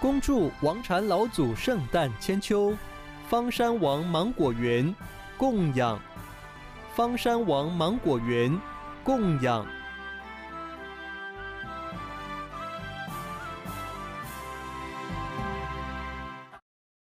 恭祝王禅老祖圣诞千秋。方山王芒果园供养。方山王芒果园供养。